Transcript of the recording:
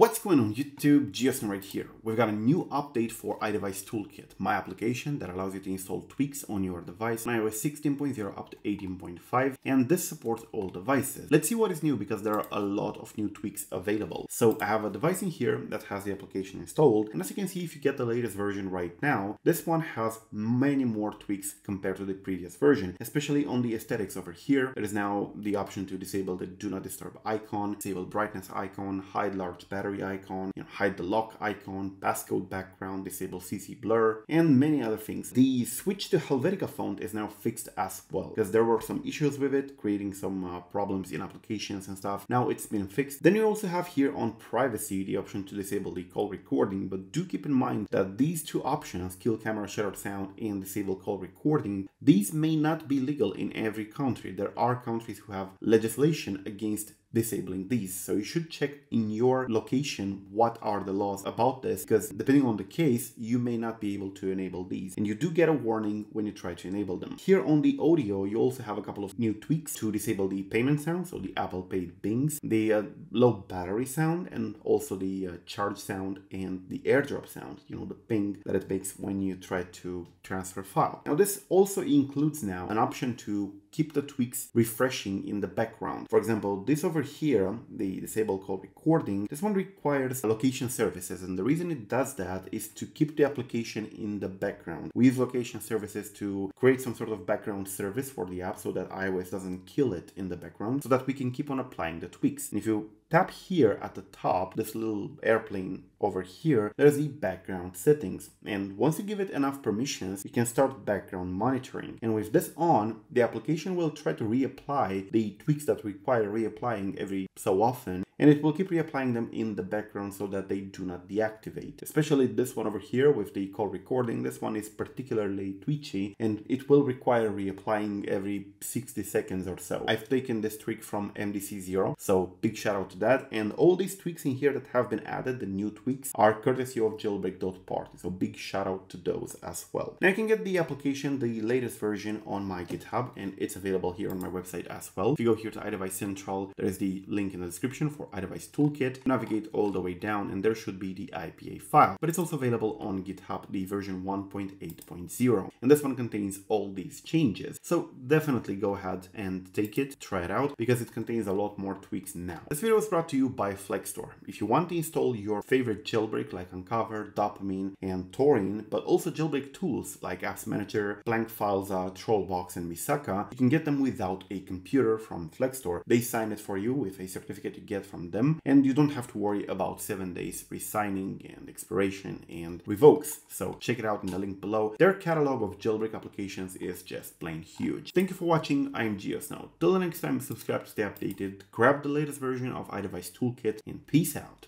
What's going on YouTube? GeoSn0w right here. We've got a new update for iDevice Toolkit, my application that allows you to install tweaks on your device from iOS 16.0 up to 18.5 and this supports all devices. Let's see what is new because there are a lot of new tweaks available. So I have a device in here that has the application installed and as you can see if you get the latest version right now, this one has many more tweaks compared to the previous version, especially on the aesthetics over here. There is now the option to disable the do not disturb icon, disable brightness icon, hide large battery icon, you know, hide the lock icon, passcode background, disable CC blur, and many other things. The switch to Helvetica font is now fixed as well, because there were some issues with it, creating some uh, problems in applications and stuff. Now it's been fixed. Then you also have here on privacy the option to disable the call recording, but do keep in mind that these two options, kill camera shutter sound and disable call recording, these may not be legal in every country. There are countries who have legislation against disabling these. So you should check in your location what are the laws about this because depending on the case, you may not be able to enable these. And you do get a warning when you try to enable them. Here on the audio, you also have a couple of new tweaks to disable the payment sound, so the Apple Pay bings, the uh, low battery sound, and also the uh, charge sound and the airdrop sound, you know, the ping that it makes when you try to transfer file. Now this also includes now an option to keep the tweaks refreshing in the background. For example, this over here, the disable call recording, this one requires location services. And the reason it does that is to keep the application in the background. We use location services to create some sort of background service for the app so that iOS doesn't kill it in the background so that we can keep on applying the tweaks. And if you tap here at the top, this little airplane over here, there's the background settings. And once you give it enough permissions, you can start background monitoring. And with this on, the application will try to reapply the tweaks that require reapplying every so often and it will keep reapplying them in the background so that they do not deactivate. Especially this one over here with the call recording, this one is particularly twitchy and it will require reapplying every 60 seconds or so. I've taken this tweak from MDC0, so big shout out to that. And all these tweaks in here that have been added, the new tweaks, are courtesy of jailbreak.party, so big shout out to those as well. Now you can get the application, the latest version on my GitHub, and it's available here on my website as well. If you go here to iDevice Central, there is the link in the description for iDevice Toolkit, navigate all the way down and there should be the IPA file. But it's also available on GitHub, the version 1.8.0. And this one contains all these changes. So definitely go ahead and take it, try it out, because it contains a lot more tweaks now. This video was brought to you by FlekSt0re. If you want to install your favorite jailbreak like Unc0ver, Dopamine, and Taurine, but also jailbreak tools like Apps Manager, Blank Filza, Trollbox, and Misaka, you can get them without a computer from FlekSt0re. They sign it for you with a certificate you get from them and you don't have to worry about seven days resigning and expiration and revokes. So check it out in the link below. Their catalog of jailbreak applications is just plain huge. Thank you for watching. I'm GeoSn0w. Till the next time, subscribe to stay updated, grab the latest version of iDevice Toolkit, and peace out.